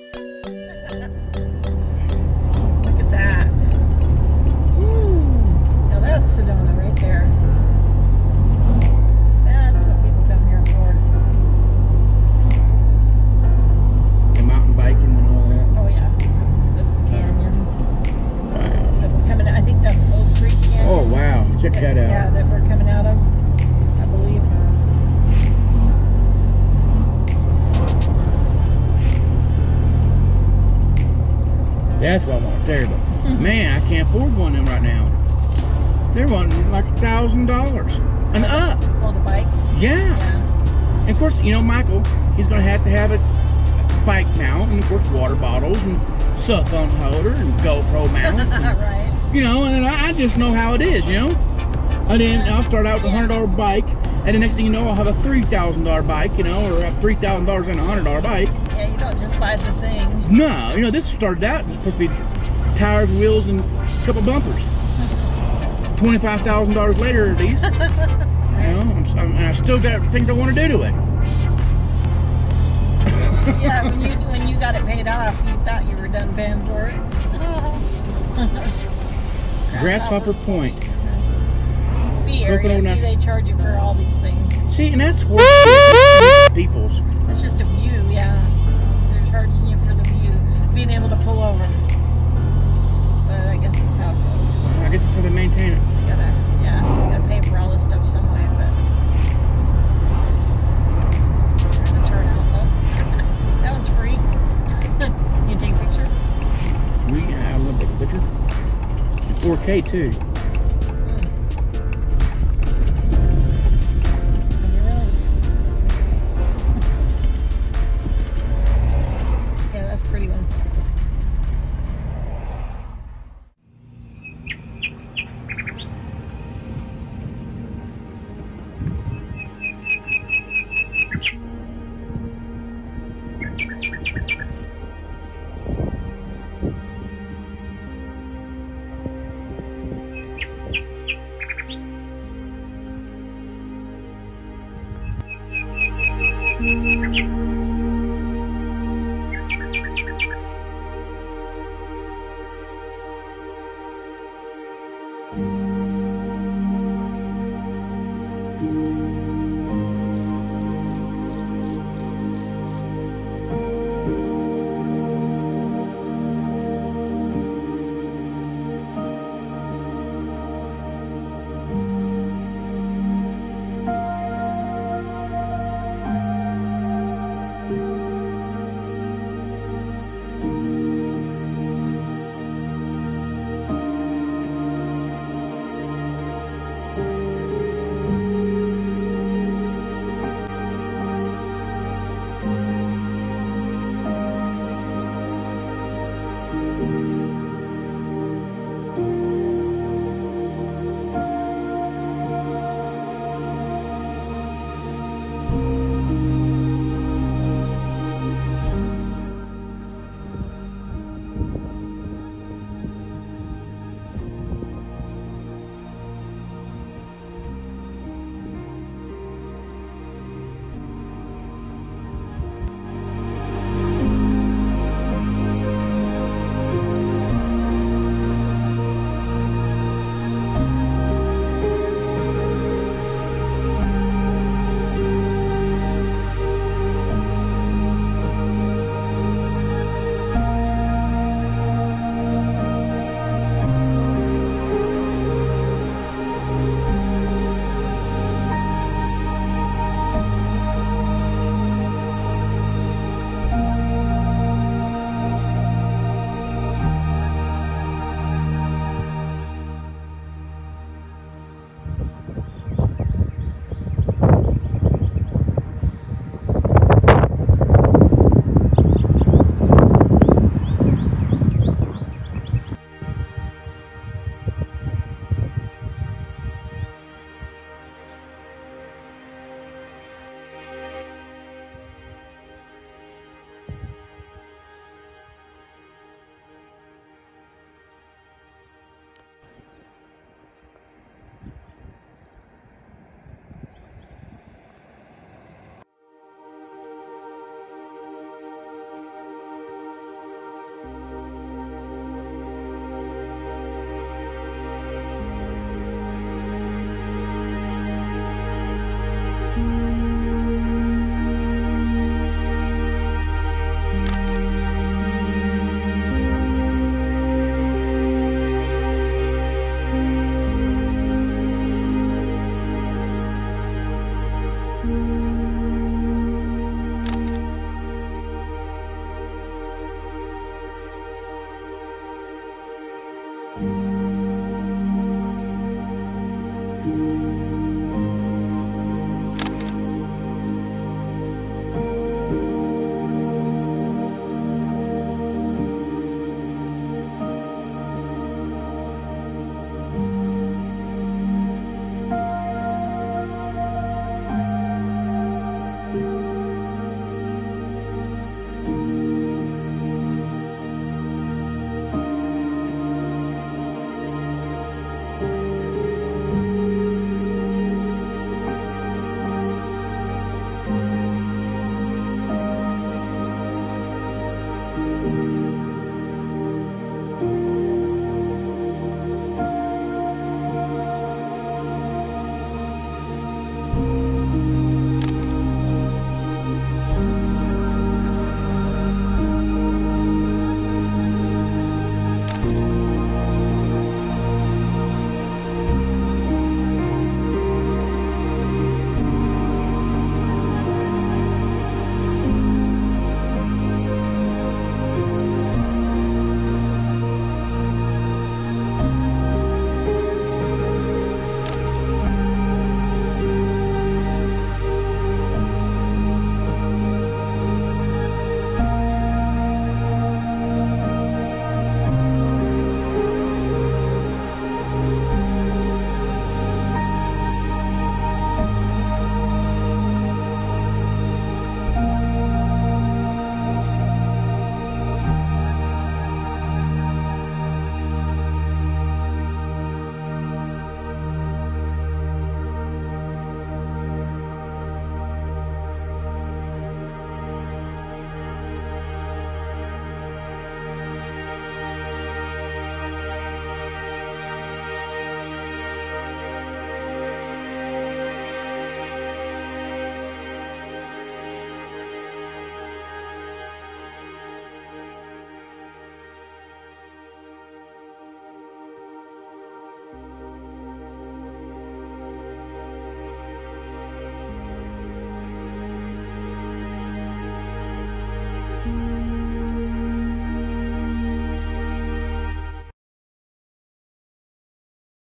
Look That's what I want there, but hmm. man, I can't afford one of them right now. They're wanting like a thousand dollars and up. Oh, the bike. Yeah. Yeah. And of course, you know, Michael, he's gonna have to have a bike mount and of course water bottles and cell phone holder and GoPro mount. right. you know, and I, I just know how it is, you know. And then I'll start out with a hundred dollar bike, and the next thing you know, I'll have a three thousand dollar bike, you know, or have thousand dollars and a hundred dollar bike. Yeah, you don't just buy the thing. No, you know, this started out it's supposed to be tires, wheels, and a couple bumpers. Twenty-five thousand dollars later, these, you know, I'm, I'm, and I still got things I want to do to it. Yeah, when you when you got it paid off, you thought you were done paying for it. Grasshopper Point. Pocono area. See, they charge you for all these things. See, and that's where people's. It's just a view, yeah. They're charging you for the view, being able to pull over. But I guess that's how it goes. I guess it's how they maintain it. You gotta, yeah, you gotta pay for all this stuff some way, but. There's a turnout though. that one's free. you take a picture? We can have a little bit of picture. 4K too. pretty one. Música Thank you.